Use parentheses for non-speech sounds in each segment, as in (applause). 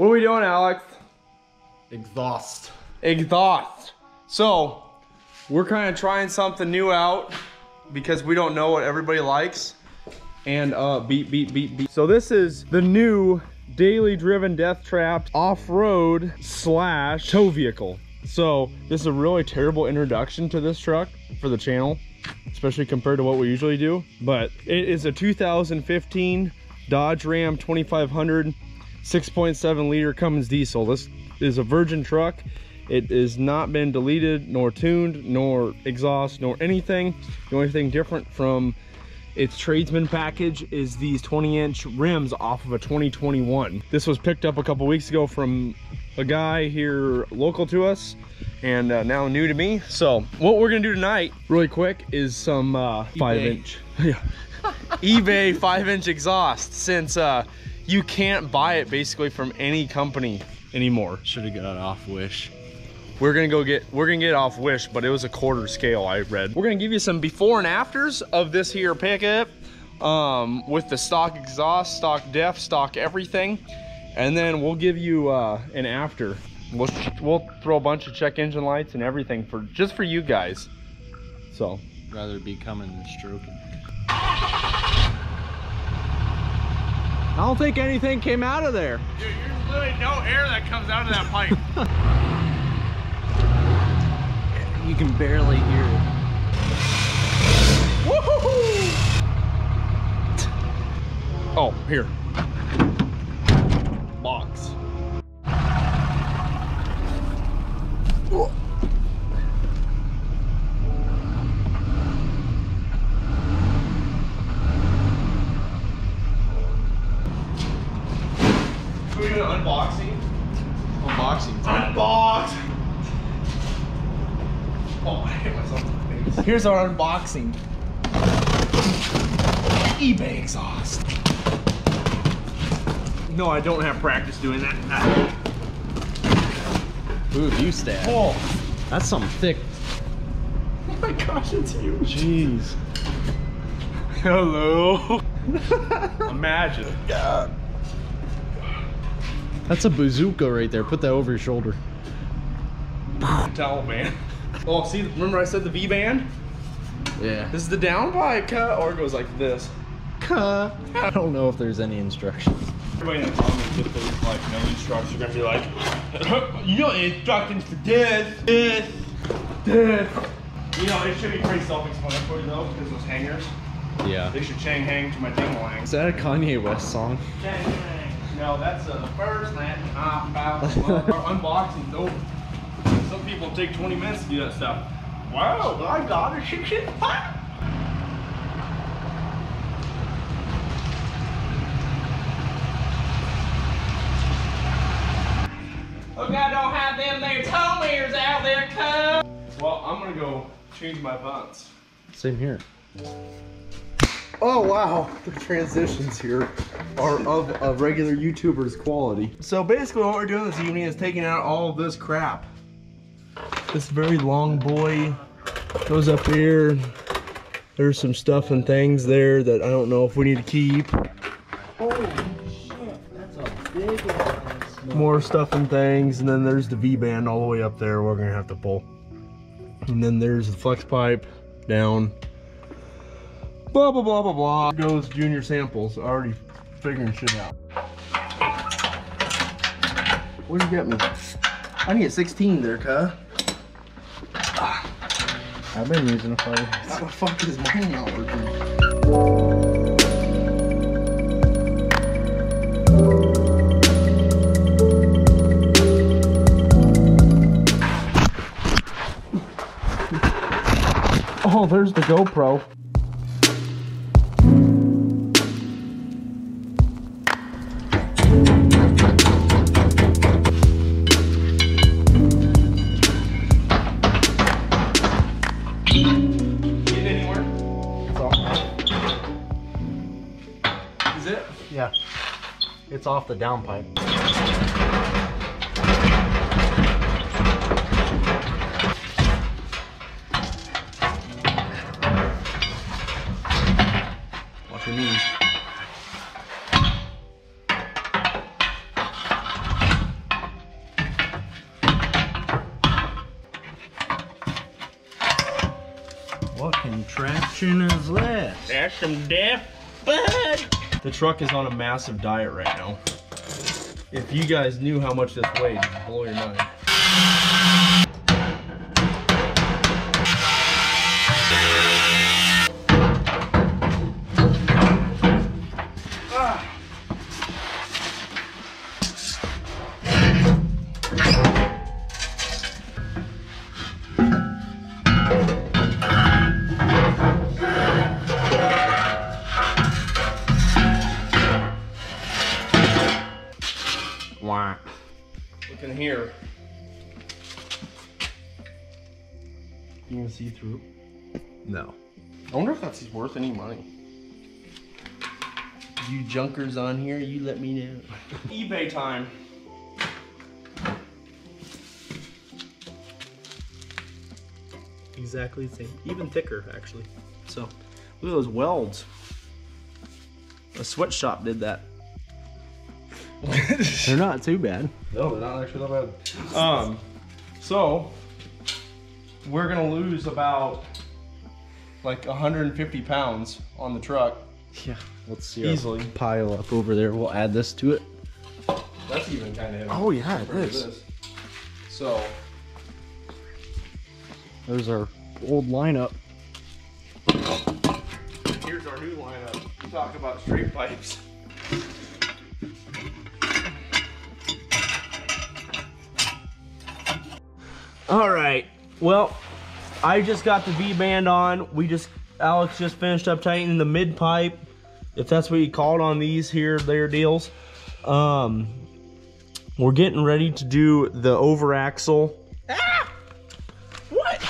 What are we doing, Alex? Exhaust. Exhaust. So, we're kind of trying something new out because we don't know what everybody likes. And uh, beat, beat, beat, beat. So this is the new daily driven death trap off-road slash tow vehicle. So this is a really terrible introduction to this truck for the channel, especially compared to what we usually do. But it is a 2015 Dodge Ram 2500 6.7 liter Cummins diesel. This is a virgin truck. It has not been deleted, nor tuned, nor exhaust, nor anything. The only thing different from its tradesman package is these 20 inch rims off of a 2021. This was picked up a couple weeks ago from a guy here local to us and uh, now new to me. So what we're gonna do tonight, really quick, is some uh, five inch, (laughs) yeah, eBay five inch exhaust since uh, you can't buy it basically from any company anymore. Should have got off Wish. We're gonna go get, we're gonna get off Wish, but it was a quarter scale I read. We're gonna give you some before and afters of this here pickup um, with the stock exhaust, stock def, stock everything. And then we'll give you uh, an after. We'll, we'll throw a bunch of check engine lights and everything for just for you guys. So. Rather be coming than stroking. I don't think anything came out of there. Dude, there's literally no air that comes out of that pipe. (laughs) You can barely hear it. Oh, here. Should we do an unboxing? Unboxing. Unbox! Oh, I hit myself in the face. Here's our unboxing. eBay exhaust. No, I don't have practice doing that. Ah. Ooh, view stat. Oh, That's something thick. oh my gosh, it's huge. Jeez. Hello. Imagine. God. That's a bazooka right there. Put that over your shoulder. Tell man. Oh, see, remember I said the V band? Yeah. This is the downpipe cut, or it goes like this. Cut. I don't know if there's any instructions. Everybody in the comments, if there's like no instructions, you're gonna be like, (laughs) you know, instructions for this, this, this. You know, it should be pretty self-explanatory though, because those hangers, Yeah. they should chang hang to my dingling. Is that a Kanye West song? Chang. No, that's uh, the first thing I'm about. Our (laughs) unboxing's over. Some people take 20 minutes to do that stuff. Wow, I got a shit shit pot. Look, I don't have them there toe mirrors out there, cuz. Well, I'm gonna go change my buns. Same here. Oh wow, the transitions here are of a regular YouTuber's quality. So basically what we're doing this evening is taking out all this crap. This very long boy goes up here. There's some stuff and things there that I don't know if we need to keep. That's a big one. More stuff and things, and then there's the V-band all the way up there we're gonna have to pull. And then there's the flex pipe down blah blah blah blah blah. Goes junior samples already figuring shit out. What did you get me? I need a 16 there cuh. I've been using a fire. how the fuck is mine not working? Oh, there's the GoPro. it's off the downpipe. Watch your knees. What contraption is this? That's some death bud. The truck is on a massive diet right now. If you guys knew how much this weighs, it'd blow your mind. Wah. You can see through. No. I wonder if that's worth any money. You junkers on here, you let me know. eBay time. Exactly the same. Even thicker, actually. So, look at those welds. A sweatshop did that. They're not too bad. No, they're not actually that bad. Um, so we're gonna lose about like 150 pounds on the truck. Yeah. Let's see. our Easily. Pile up over there. We'll add this to it. That's even kind of heavy. Oh yeah, it Look at is. this. So There's our old lineup. here's our new lineup. You talk about straight pipes. All right. Well, I just got the V band on. We just Alex just finished up tightening the mid pipe, if that's what you call it on these here their deals. Um, we're getting ready to do the over axle. Ah! What?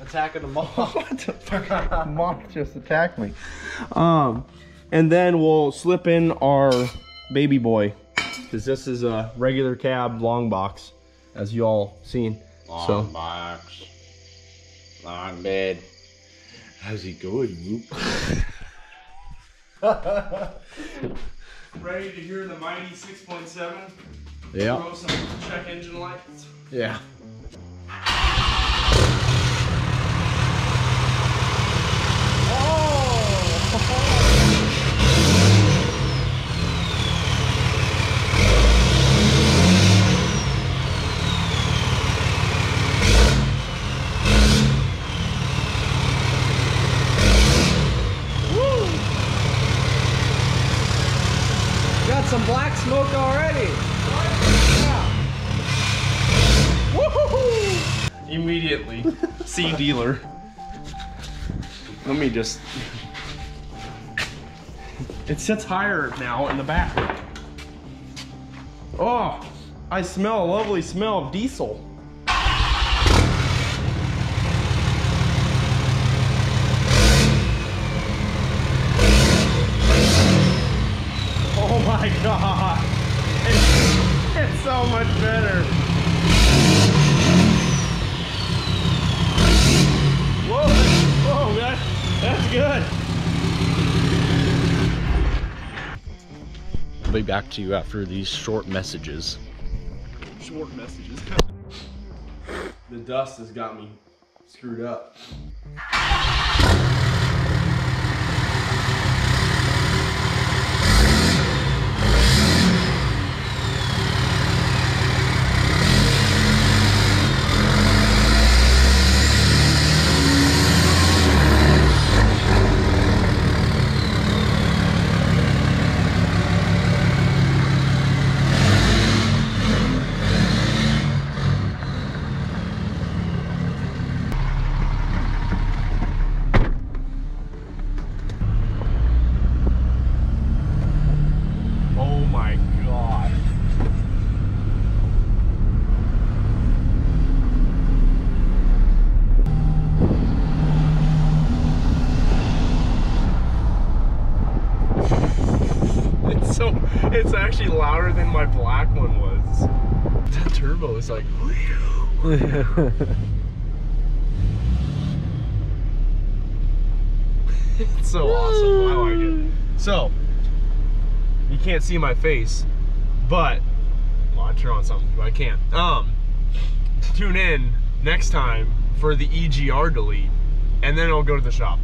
Attacking the moth. (laughs) what the fuck? moth just attacked me. Um, and then we'll slip in our baby boy, because this is a regular cab long box, as you all seen. so box. Long bed. How's he going? (laughs) Ready to hear the mighty 6.7? Yeah. Throw some check engine lights. Yeah. got some black smoke already. Immediately. C dealer. Let me just. It sits higher now in the back. Oh, I smell a lovely smell of diesel. Oh my (laughs) god. It's, it's so much better. Whoa, whoa, that, that's good. I'll be back to you after these short messages. Short messages. (laughs) the dust has got me screwed up. Oh my god. It's so it's actually louder than my black one was. That turbo is like (laughs) it's so awesome. I like it. So you can't see my face, but well, I turn on something, but I can't. Um, tune in next time for the EGR delete, and then I'll go to the shop.